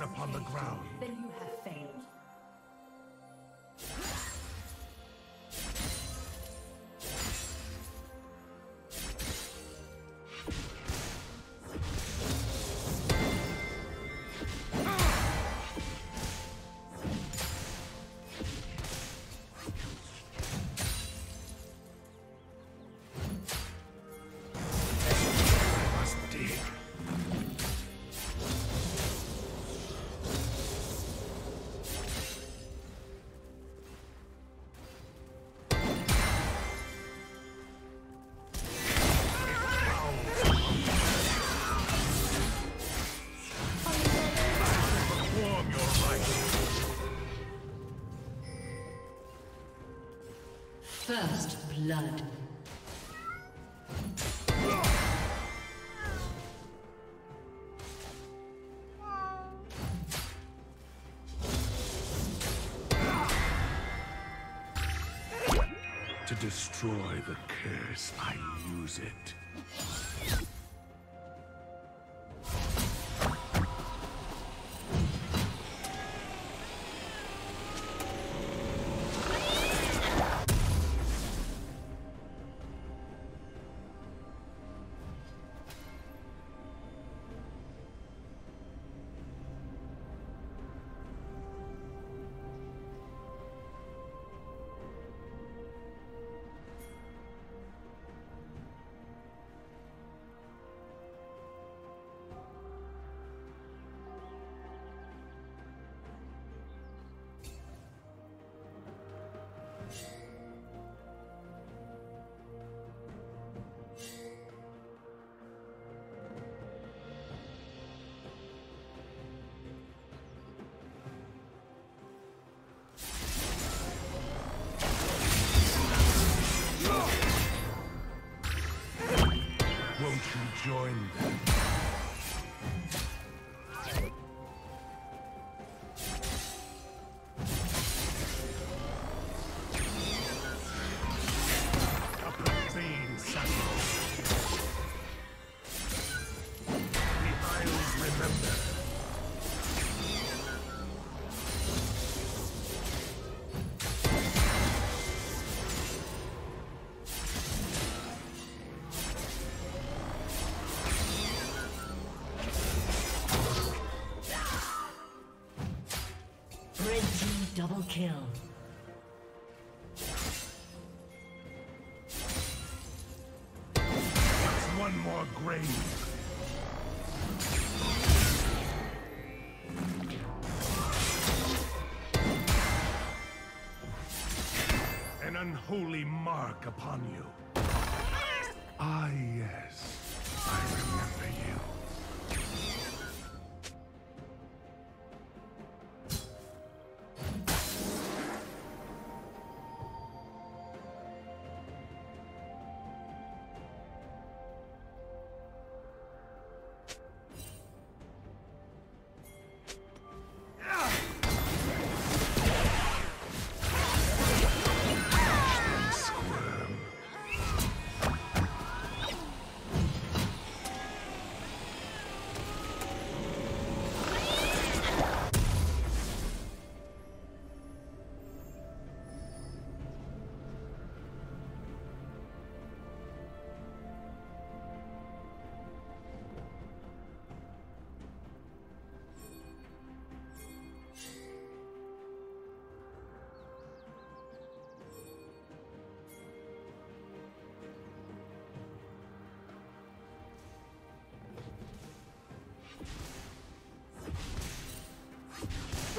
upon the ground. First blood. To destroy the curse, I use it. Remember. Unholy mark upon you. Ah, yes.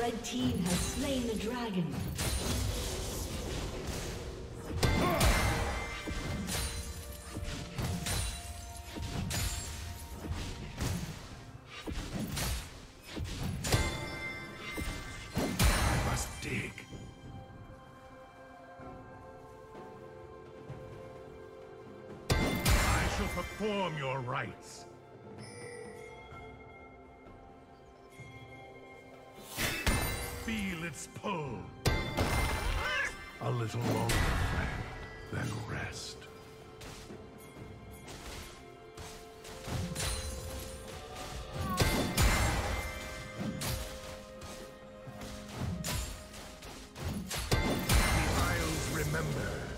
Red team has slain the dragon. Perform your rites. feel its pull. A little longer, friend, then rest. The Isles remember.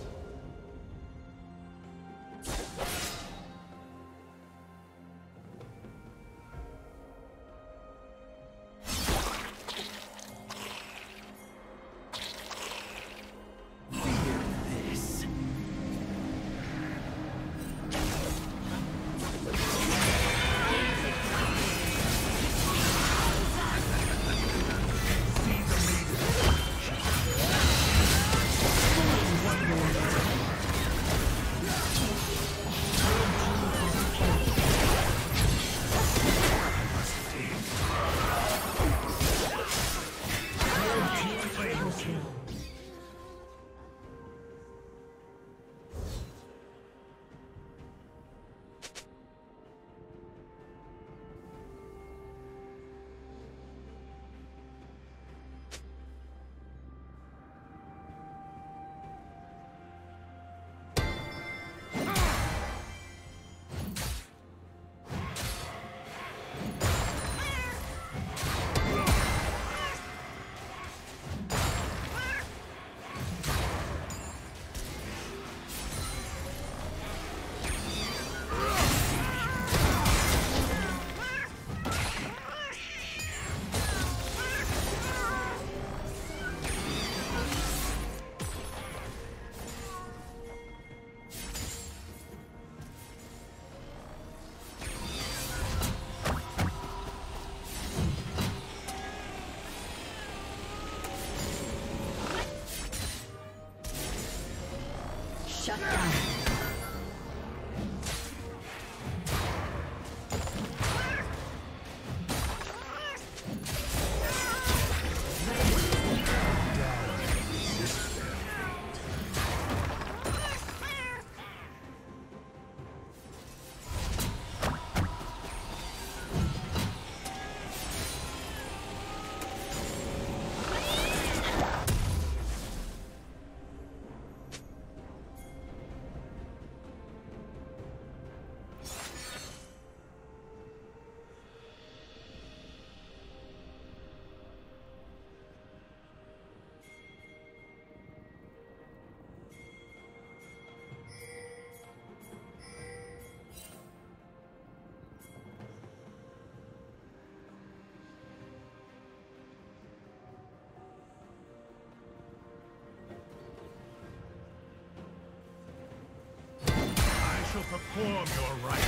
Perform your right.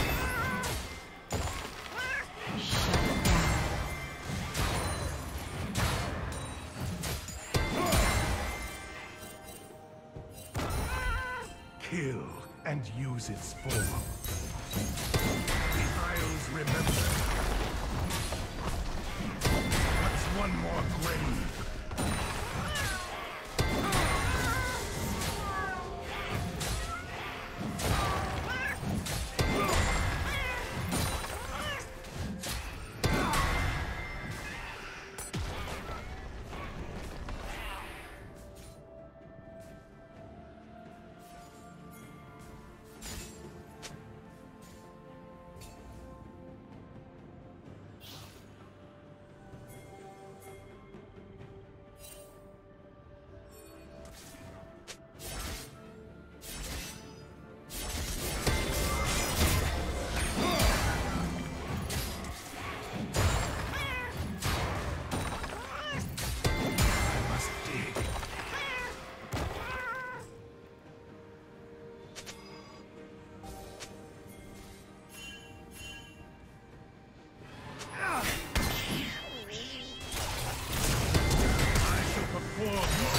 Kill and use its form. The Isles remember. Oh,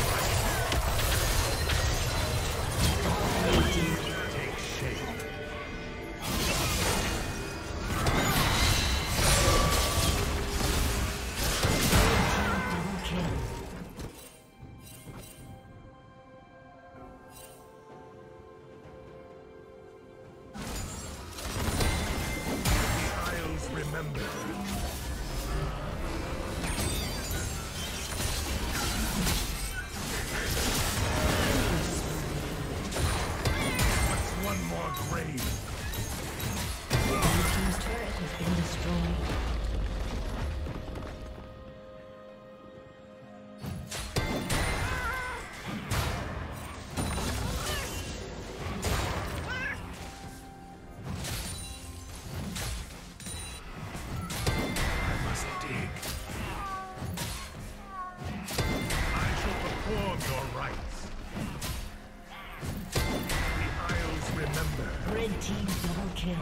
Red team double kill.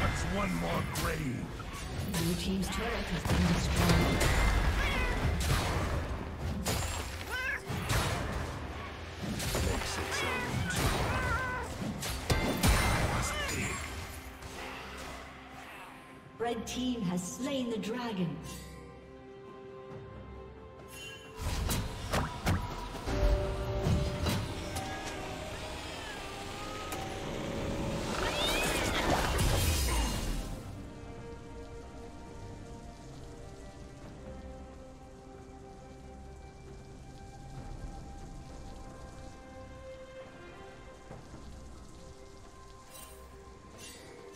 That's one more grave. Blue team's turret has been destroyed. Red team has slain the dragon.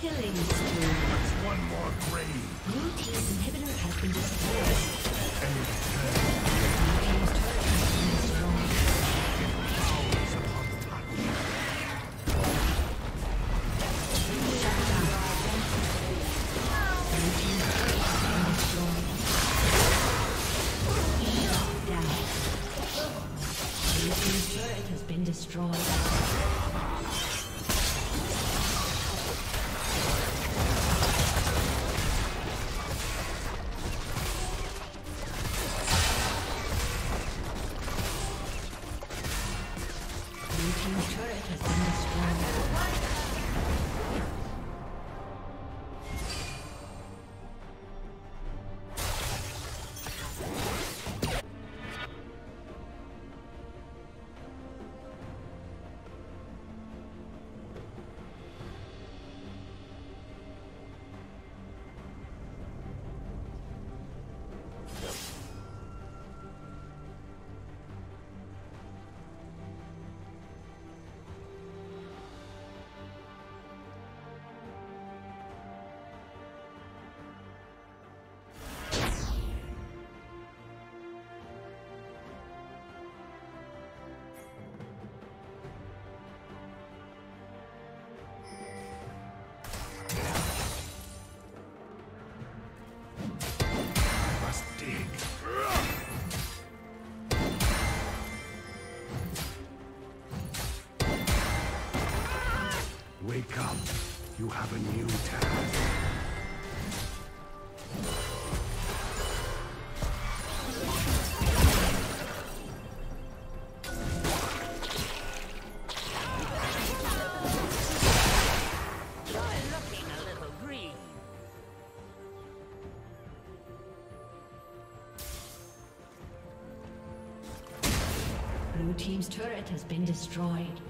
Killing spree. One more grave? Blue team's inhibitor has been destroyed. Blue team's turret has been You have a new task. You're looking a little green. Blue team's turret has been destroyed.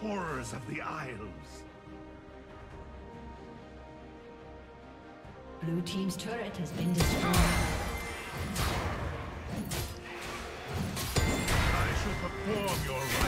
Horrors of the Isles. Blue team's turret has been destroyed. I shall perform your.